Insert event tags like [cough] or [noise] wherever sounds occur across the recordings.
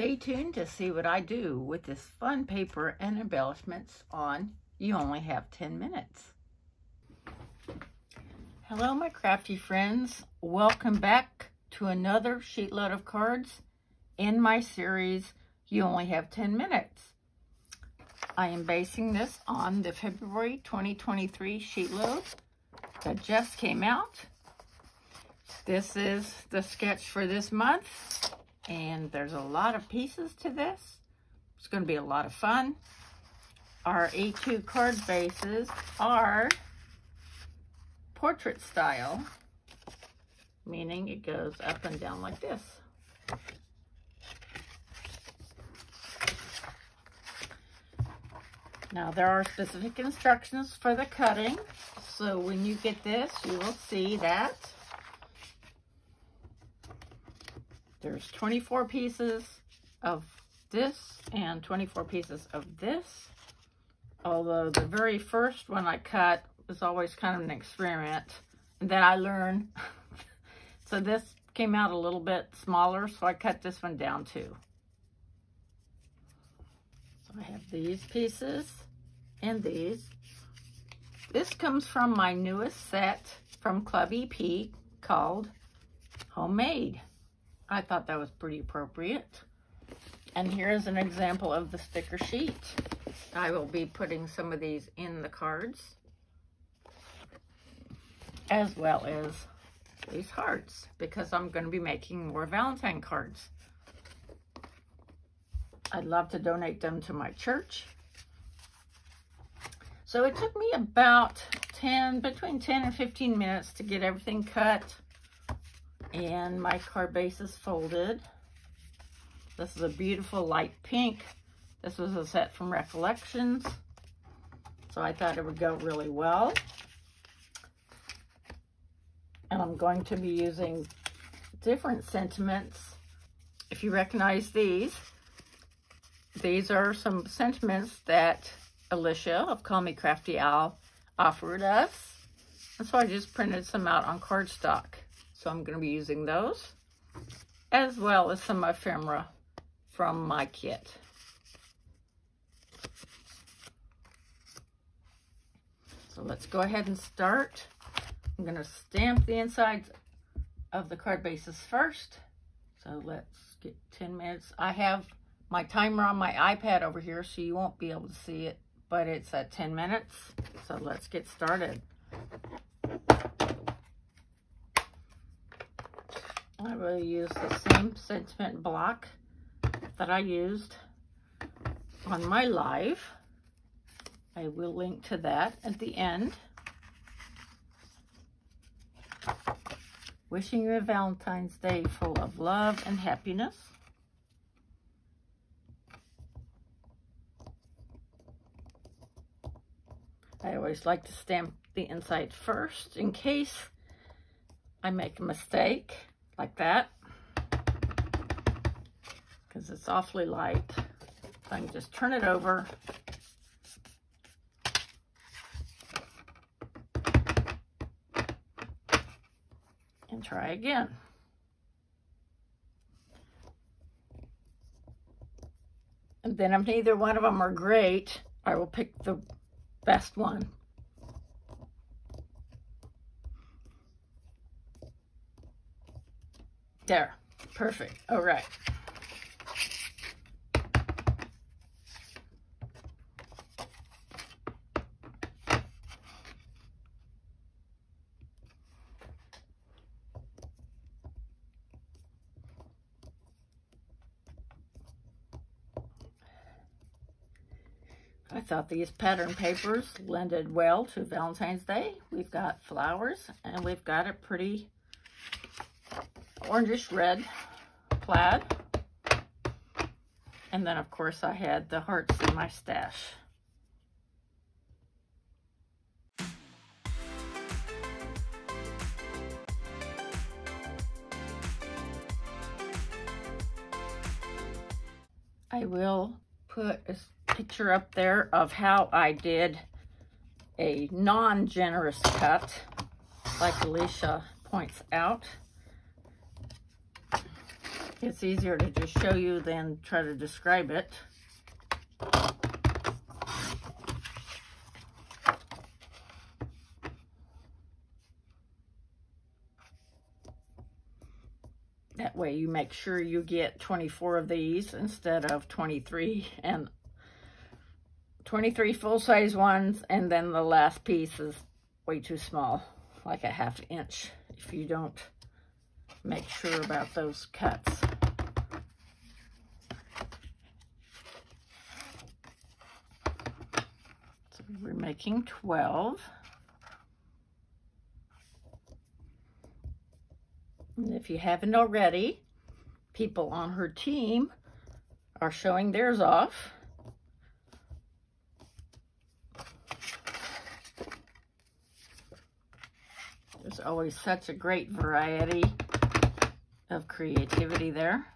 Stay tuned to see what I do with this fun paper and embellishments on You Only Have 10 Minutes. Hello, my crafty friends. Welcome back to another sheet load of cards in my series, You Only Have 10 Minutes. I am basing this on the February 2023 sheet load that just came out. This is the sketch for this month, and there's a lot of pieces to this. It's going to be a lot of fun. Our A2 card bases are portrait style, meaning it goes up and down like this. Now there are specific instructions for the cutting. So when you get this, you will see that there's 24 pieces of this and 24 pieces of this. Although the very first one I cut was always kind of an experiment. And then I learned. [laughs] so this came out a little bit smaller, so I cut this one down too. So I have these pieces and these. This comes from my newest set from Club EP called Homemade. I thought that was pretty appropriate. And here's an example of the sticker sheet. I will be putting some of these in the cards as well as these hearts because I'm going to be making more Valentine cards. I'd love to donate them to my church. So it took me about 10, between 10 and 15 minutes to get everything cut and my card base is folded. This is a beautiful light pink. This was a set from Recollections. So I thought it would go really well. And I'm going to be using different sentiments. If you recognize these, these are some sentiments that Alicia of Call Me Crafty Owl offered us. And so I just printed some out on cardstock. So I'm going to be using those, as well as some ephemera from my kit. So let's go ahead and start. I'm going to stamp the insides of the card bases first. So let's get 10 minutes. I have my timer on my iPad over here, so you won't be able to see it, but it's at 10 minutes. So let's get started. I will use the same sentiment block that I used on my live. I will link to that at the end. Wishing you a Valentine's Day full of love and happiness. I always like to stamp the inside first in case I make a mistake like that because it's awfully light. I can just turn it over and try again. And then if neither one of them are great, I will pick the best one. There, perfect, all right. I thought these pattern papers lended well to Valentine's Day. We've got flowers and we've got a pretty orangish red plaid. And then, of course, I had the hearts in my stash. I will put a picture up there of how I did a non-generous cut, like Alicia points out. It's easier to just show you than try to describe it. That way you make sure you get 24 of these instead of 23 and 23 full-size ones and then the last piece is way too small, like a half inch if you don't make sure about those cuts. We're making 12. And if you haven't already, people on her team are showing theirs off. There's always such a great variety of creativity there.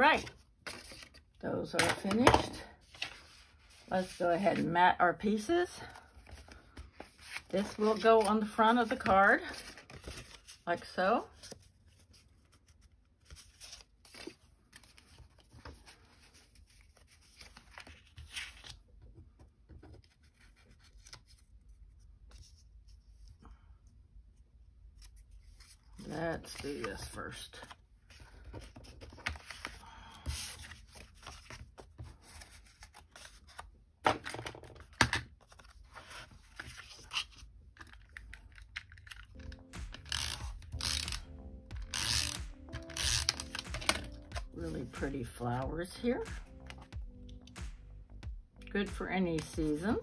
Right, those are finished. Let's go ahead and mat our pieces. This will go on the front of the card, like so. Let's do this first. Pretty flowers here. Good for any season.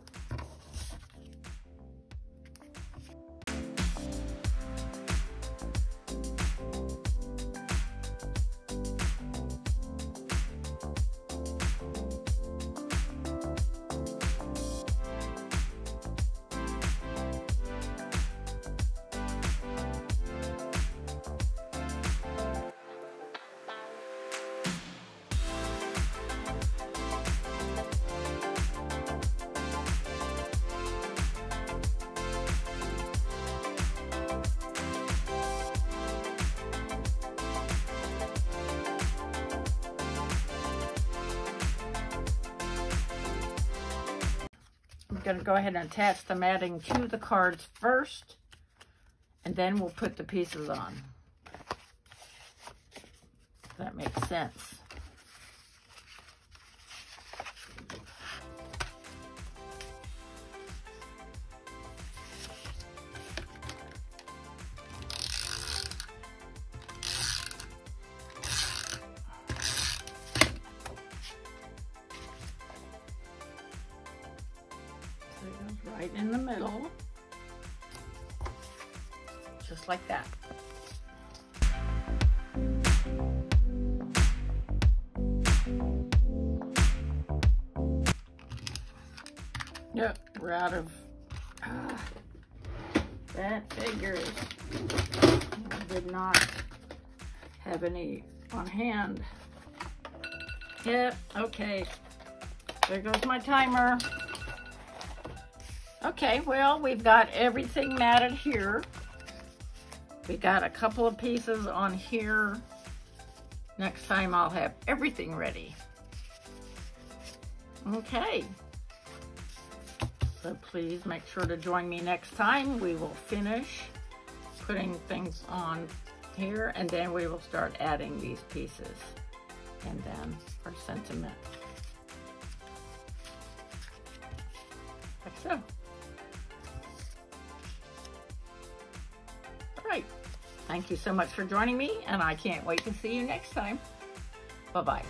Going to go ahead and attach the matting to the cards first, and then we'll put the pieces on. If that makes sense. Just like that. Yep, we're out of, ah, [sighs] that figures. I did not have any on hand. Yep, okay. There goes my timer. Okay, well, we've got everything matted here. We got a couple of pieces on here. Next time I'll have everything ready. Okay. So please make sure to join me next time. We will finish putting things on here and then we will start adding these pieces and then our sentiment. Like so. Thank you so much for joining me, and I can't wait to see you next time. Bye-bye.